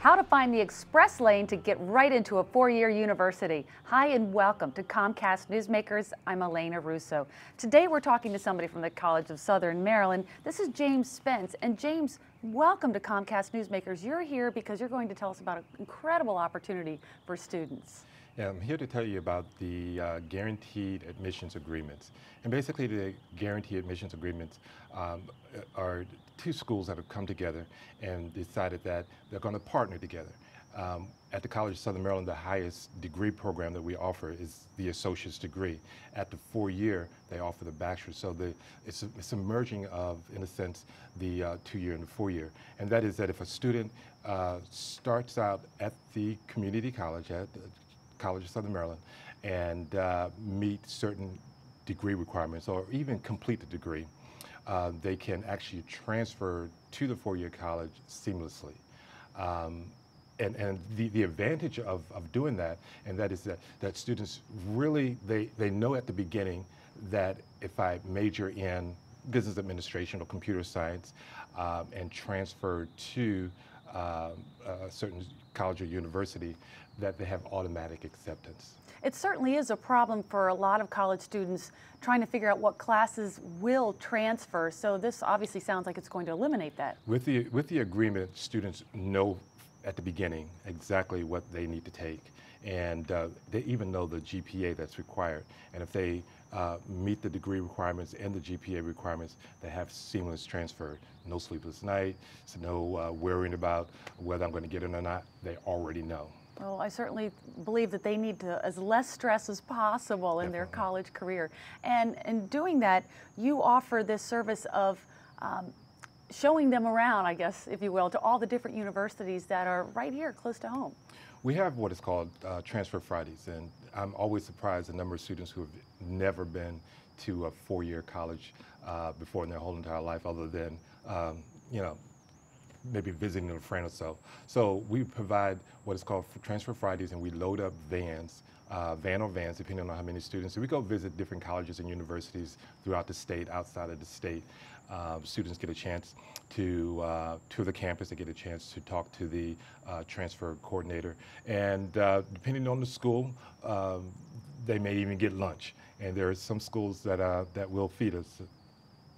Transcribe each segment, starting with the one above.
How to find the express lane to get right into a four-year university. Hi and welcome to Comcast Newsmakers. I'm Elena Russo. Today we're talking to somebody from the College of Southern Maryland. This is James Spence. And James, welcome to Comcast Newsmakers. You're here because you're going to tell us about an incredible opportunity for students. Yeah, I'm here to tell you about the uh, guaranteed admissions agreements. And basically the guaranteed admissions agreements um, are two schools that have come together and decided that they're going to partner together. Um, at the College of Southern Maryland, the highest degree program that we offer is the associate's degree. At the four-year, they offer the bachelor's. So the, it's, a, it's a merging of, in a sense, the uh, two-year and the four-year. And that is that if a student uh, starts out at the community college, at College of Southern Maryland and uh, meet certain degree requirements or even complete the degree, uh, they can actually transfer to the four-year college seamlessly. Um, and, and the, the advantage of, of doing that, and that is that, that students really, they, they know at the beginning that if I major in business administration or computer science um, and transfer to uh, a certain college or university, that they have automatic acceptance. It certainly is a problem for a lot of college students trying to figure out what classes will transfer. So this obviously sounds like it's going to eliminate that. With the, with the agreement, students know at the beginning exactly what they need to take. And uh, they even know the GPA that's required. And if they uh, meet the degree requirements and the GPA requirements, they have seamless transfer. No sleepless nights, no uh, worrying about whether I'm going to get in or not. They already know. Well, I certainly believe that they need to as less stress as possible in Definitely. their college career. And in doing that, you offer this service of um, showing them around, I guess, if you will, to all the different universities that are right here close to home. We have what is called uh, Transfer Fridays, and I'm always surprised the number of students who have never been to a four-year college uh, before in their whole entire life other than, um, you know, maybe visiting a friend or so. So we provide what is called Transfer Fridays and we load up vans, uh, van or vans, depending on how many students. So we go visit different colleges and universities throughout the state, outside of the state. Uh, students get a chance to uh, tour the campus, they get a chance to talk to the uh, transfer coordinator. And uh, depending on the school, um, they may even get lunch. And there are some schools that, uh, that will feed us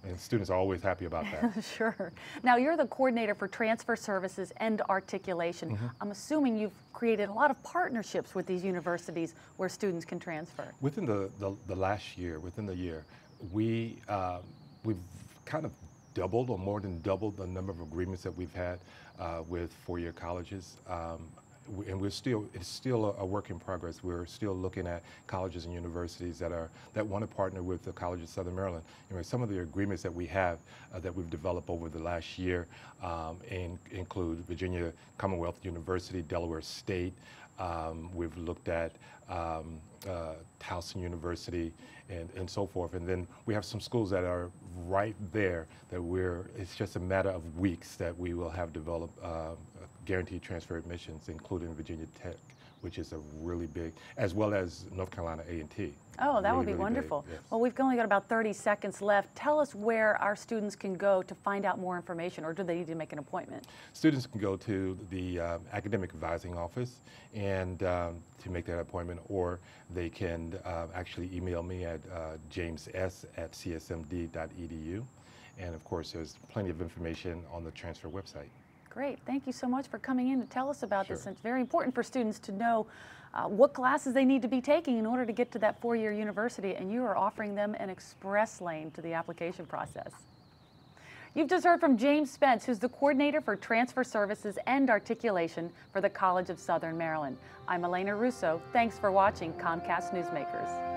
and students are always happy about that. sure. Now, you're the coordinator for transfer services and articulation. Mm -hmm. I'm assuming you've created a lot of partnerships with these universities where students can transfer. Within the, the, the last year, within the year, we, uh, we've kind of doubled or more than doubled the number of agreements that we've had uh, with four-year colleges. Um, and we're still, it's still a, a, work in progress. We're still looking at colleges and universities that are, that want to partner with the College of Southern Maryland. Some of the agreements that we have uh, that we've developed over the last year um, in, include Virginia Commonwealth University, Delaware State. Um, we've looked at um, uh, Towson University and, and so forth. And then we have some schools that are right there that we're, it's just a matter of weeks that we will have developed uh, guaranteed transfer admissions, including Virginia Tech, which is a really big, as well as North Carolina A&T. Oh, that really, would be really wonderful. Yes. Well, we've only got about 30 seconds left. Tell us where our students can go to find out more information, or do they need to make an appointment? Students can go to the um, academic advising office and um, to make that appointment, or they can uh, actually email me at uh, james s at csmd.edu. And of course, there's plenty of information on the transfer website. Great. Thank you so much for coming in to tell us about sure. this. It's very important for students to know uh, what classes they need to be taking in order to get to that four-year university, and you are offering them an express lane to the application process. You've just heard from James Spence, who's the coordinator for transfer services and articulation for the College of Southern Maryland. I'm Elena Russo. Thanks for watching Comcast Newsmakers.